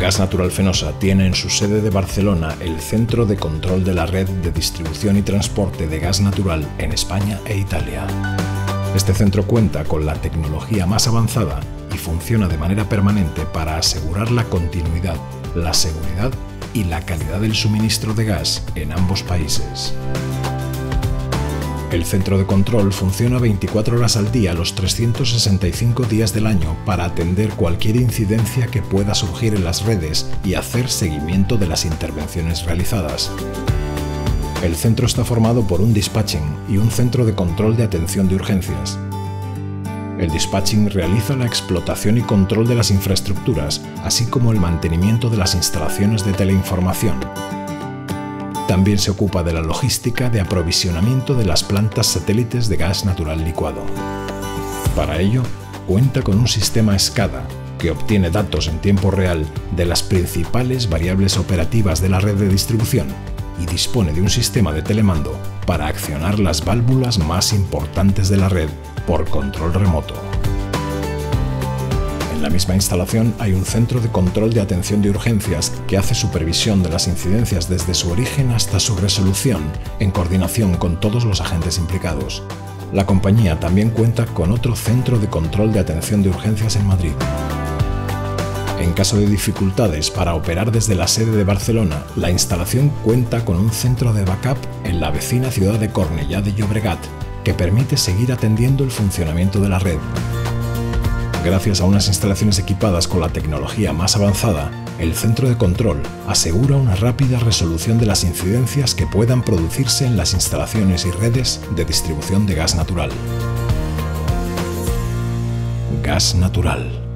Gas Natural Fenosa tiene en su sede de Barcelona el centro de control de la red de distribución y transporte de gas natural en España e Italia. Este centro cuenta con la tecnología más avanzada y funciona de manera permanente para asegurar la continuidad, la seguridad y la calidad del suministro de gas en ambos países. El centro de control funciona 24 horas al día los 365 días del año para atender cualquier incidencia que pueda surgir en las redes y hacer seguimiento de las intervenciones realizadas. El centro está formado por un dispatching y un centro de control de atención de urgencias. El dispatching realiza la explotación y control de las infraestructuras, así como el mantenimiento de las instalaciones de teleinformación. También se ocupa de la logística de aprovisionamiento de las plantas satélites de gas natural licuado. Para ello, cuenta con un sistema SCADA que obtiene datos en tiempo real de las principales variables operativas de la red de distribución y dispone de un sistema de telemando para accionar las válvulas más importantes de la red por control remoto. En la misma instalación hay un centro de control de atención de urgencias que hace supervisión de las incidencias desde su origen hasta su resolución, en coordinación con todos los agentes implicados. La compañía también cuenta con otro centro de control de atención de urgencias en Madrid. En caso de dificultades para operar desde la sede de Barcelona, la instalación cuenta con un centro de backup en la vecina ciudad de Cornellá de Llobregat, que permite seguir atendiendo el funcionamiento de la red. Gracias a unas instalaciones equipadas con la tecnología más avanzada, el centro de control asegura una rápida resolución de las incidencias que puedan producirse en las instalaciones y redes de distribución de gas natural. Gas natural